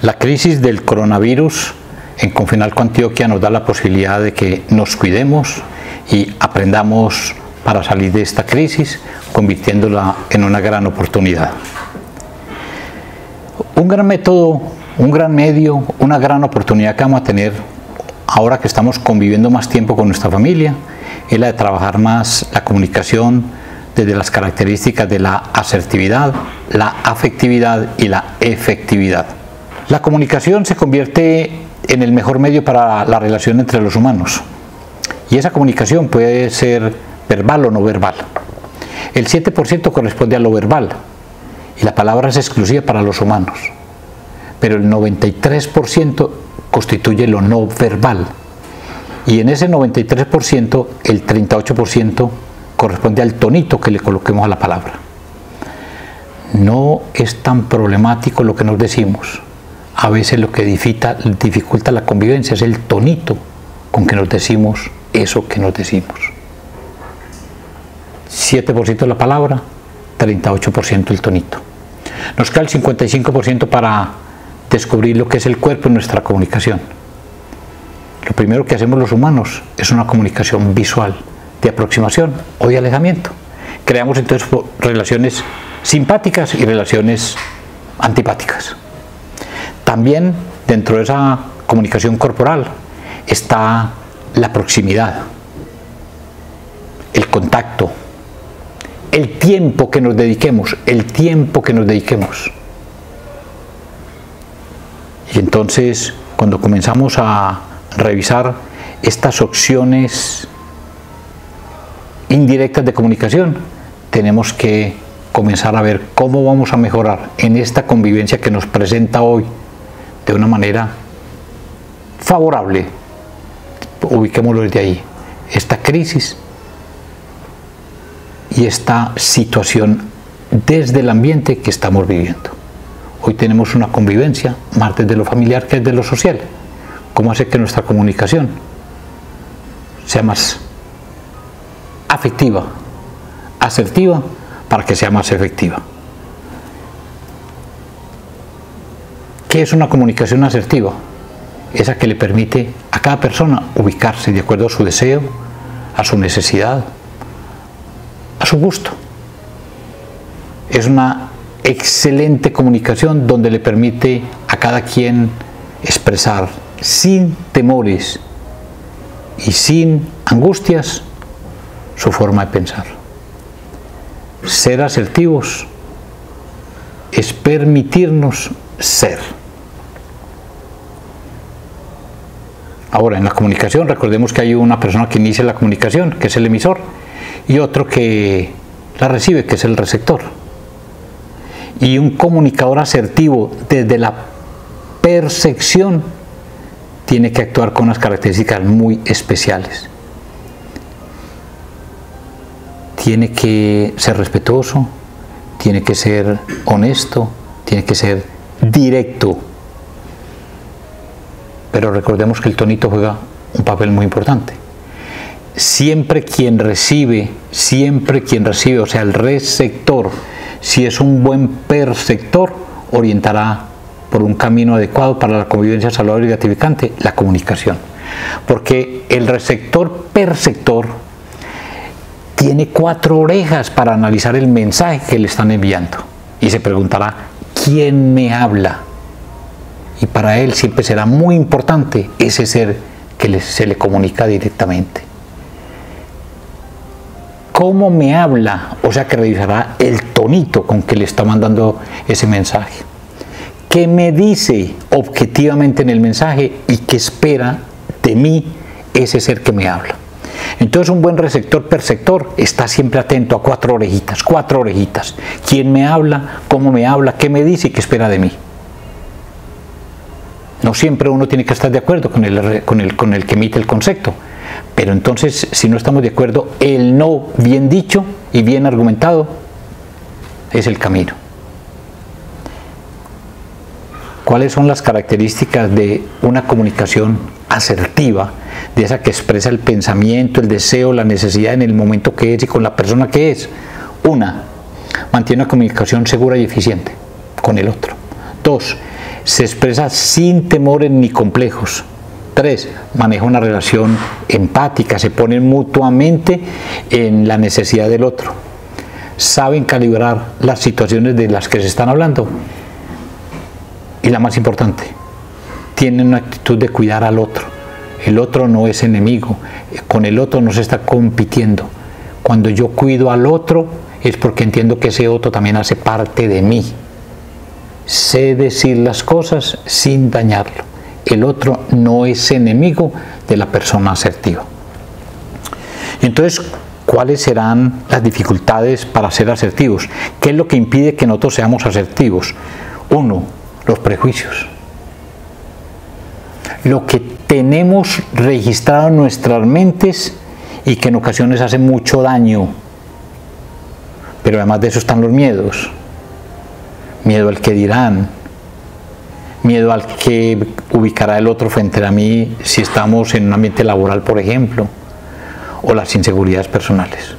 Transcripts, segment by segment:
La crisis del coronavirus en Confinalco Antioquia nos da la posibilidad de que nos cuidemos y aprendamos para salir de esta crisis, convirtiéndola en una gran oportunidad. Un gran método, un gran medio, una gran oportunidad que vamos a tener ahora que estamos conviviendo más tiempo con nuestra familia es la de trabajar más la comunicación desde las características de la asertividad, la afectividad y la efectividad. La comunicación se convierte en el mejor medio para la relación entre los humanos. Y esa comunicación puede ser verbal o no verbal. El 7% corresponde a lo verbal y la palabra es exclusiva para los humanos. Pero el 93% constituye lo no verbal. Y en ese 93%, el 38% corresponde al tonito que le coloquemos a la palabra. No es tan problemático lo que nos decimos a veces lo que dificulta, la convivencia es el tonito con que nos decimos eso que nos decimos. 7% la palabra, 38% el tonito. Nos queda el 55% para descubrir lo que es el cuerpo en nuestra comunicación. Lo primero que hacemos los humanos es una comunicación visual, de aproximación o de alejamiento. Creamos entonces relaciones simpáticas y relaciones antipáticas. También dentro de esa comunicación corporal está la proximidad, el contacto, el tiempo que nos dediquemos, el tiempo que nos dediquemos. Y entonces, cuando comenzamos a revisar estas opciones indirectas de comunicación, tenemos que comenzar a ver cómo vamos a mejorar en esta convivencia que nos presenta hoy de una manera favorable, ubiquémoslo desde ahí, esta crisis y esta situación desde el ambiente que estamos viviendo. Hoy tenemos una convivencia más desde lo familiar que desde lo social. ¿Cómo hace que nuestra comunicación sea más afectiva, asertiva, para que sea más efectiva? ¿Qué es una comunicación asertiva? Esa que le permite a cada persona ubicarse de acuerdo a su deseo, a su necesidad, a su gusto. Es una excelente comunicación donde le permite a cada quien expresar sin temores y sin angustias su forma de pensar. Ser asertivos es permitirnos ser. Ahora, en la comunicación, recordemos que hay una persona que inicia la comunicación, que es el emisor, y otro que la recibe, que es el receptor. Y un comunicador asertivo desde la percepción tiene que actuar con unas características muy especiales. Tiene que ser respetuoso, tiene que ser honesto, tiene que ser directo pero recordemos que el tonito juega un papel muy importante. Siempre quien recibe, siempre quien recibe, o sea, el receptor, si es un buen perceptor, orientará por un camino adecuado para la convivencia saludable y gratificante, la comunicación. Porque el receptor perceptor tiene cuatro orejas para analizar el mensaje que le están enviando y se preguntará, ¿quién me habla? Y para él siempre será muy importante ese ser que se le comunica directamente. ¿Cómo me habla? O sea que revisará el tonito con que le está mandando ese mensaje. ¿Qué me dice objetivamente en el mensaje y qué espera de mí ese ser que me habla? Entonces un buen receptor perceptor está siempre atento a cuatro orejitas, cuatro orejitas. ¿Quién me habla? ¿Cómo me habla? ¿Qué me dice y qué espera de mí? No siempre uno tiene que estar de acuerdo con el, con el, con el que emite el concepto, pero entonces si no estamos de acuerdo, el no bien dicho y bien argumentado es el camino. ¿Cuáles son las características de una comunicación asertiva, de esa que expresa el pensamiento, el deseo, la necesidad en el momento que es y con la persona que es? Una, mantiene una comunicación segura y eficiente con el otro. Dos, Se expresa sin temores ni complejos. Tres, maneja una relación empática, se ponen mutuamente en la necesidad del otro. Saben calibrar las situaciones de las que se están hablando. Y la más importante, tienen una actitud de cuidar al otro. El otro no es enemigo, con el otro no se está compitiendo. Cuando yo cuido al otro es porque entiendo que ese otro también hace parte de mí. Sé decir las cosas sin dañarlo. El otro no es enemigo de la persona asertiva. Entonces, ¿cuáles serán las dificultades para ser asertivos? ¿Qué es lo que impide que nosotros seamos asertivos? Uno, los prejuicios. Lo que tenemos registrado en nuestras mentes y que en ocasiones hace mucho daño. Pero además de eso están los miedos. Miedo al que dirán, miedo al que ubicará el otro frente a mí si estamos en un ambiente laboral, por ejemplo, o las inseguridades personales.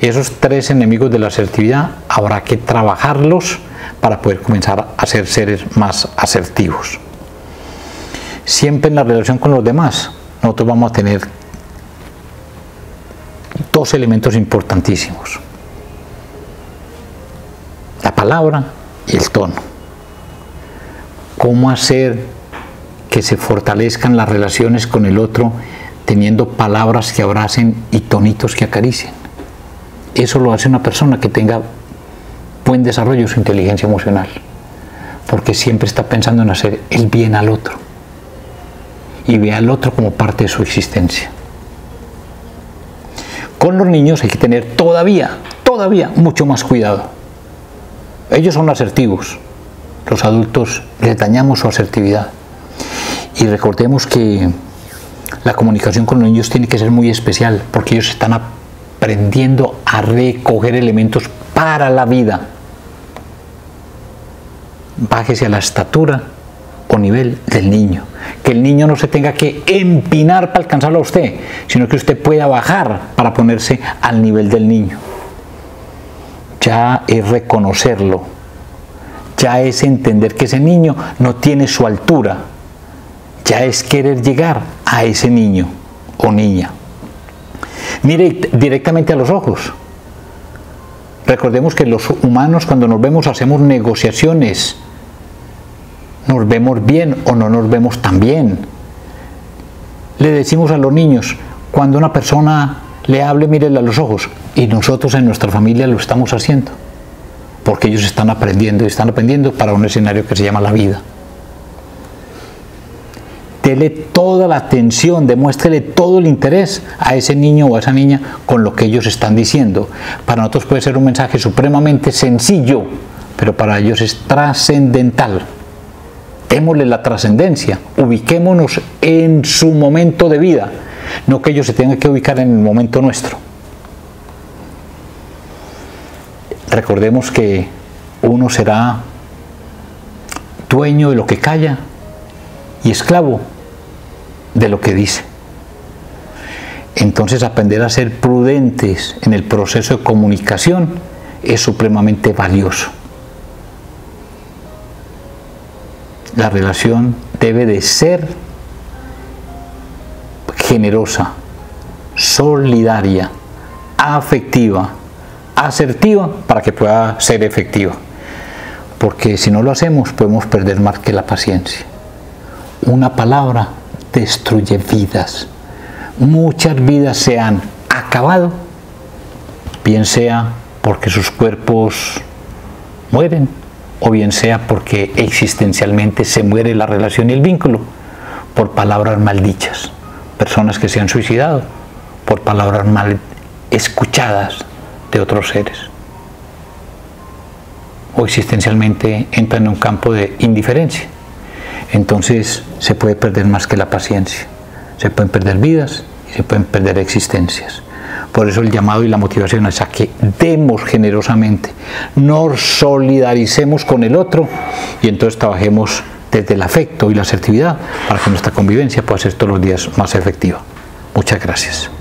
Esos tres enemigos de la asertividad habrá que trabajarlos para poder comenzar a ser seres más asertivos. Siempre en la relación con los demás, nosotros vamos a tener dos elementos importantísimos. La palabra el tono. Cómo hacer que se fortalezcan las relaciones con el otro teniendo palabras que abracen y tonitos que acaricien. Eso lo hace una persona que tenga buen desarrollo de su inteligencia emocional, porque siempre está pensando en hacer el bien al otro y ve al otro como parte de su existencia. Con los niños hay que tener todavía, todavía mucho más cuidado. Ellos son asertivos, los adultos les dañamos su asertividad. Y recordemos que la comunicación con los niños tiene que ser muy especial porque ellos están aprendiendo a recoger elementos para la vida. Bájese a la estatura o nivel del niño que el niño no se tenga que empinar para alcanzarlo a usted, sino que usted pueda bajar para ponerse al nivel del niño. Es reconocerlo, ya es entender que ese niño no tiene su altura, ya es querer llegar a ese niño o niña. Mire directamente a los ojos. Recordemos que los humanos cuando nos vemos hacemos negociaciones nos vemos bien o no nos vemos tan bien. Le decimos a los niños, cuando una persona le hable, mírele a los ojos. Y nosotros en nuestra familia lo estamos haciendo. Porque ellos están aprendiendo y están aprendiendo para un escenario que se llama la vida. Dele toda la atención, demuéstrele todo el interés a ese niño o a esa niña con lo que ellos están diciendo. Para nosotros puede ser un mensaje supremamente sencillo, pero para ellos es trascendental démosle la trascendencia, ubiquémonos en su momento de vida, no que ellos se tengan que ubicar en el momento nuestro. Recordemos que uno será dueño de lo que calla y esclavo de lo que dice. Entonces aprender a ser prudentes en el proceso de comunicación es supremamente valioso. la relación debe de ser generosa, solidaria, afectiva, asertiva para que pueda ser efectiva. Porque si no lo hacemos podemos perder más que la paciencia. Una palabra destruye vidas. Muchas vidas se han acabado, bien sea porque sus cuerpos mueren o bien sea porque existencialmente se muere la relación y el vínculo por palabras maldichas, personas que se han suicidado por palabras mal escuchadas de otros seres, o existencialmente entran en un campo de indiferencia. Entonces se puede perder más que la paciencia, se pueden perder vidas y se pueden perder existencias. Por eso el llamado y la motivación es a que demos generosamente, nos solidaricemos con el otro y entonces trabajemos desde el afecto y la asertividad para que nuestra convivencia pueda ser todos los días más efectiva. Muchas gracias.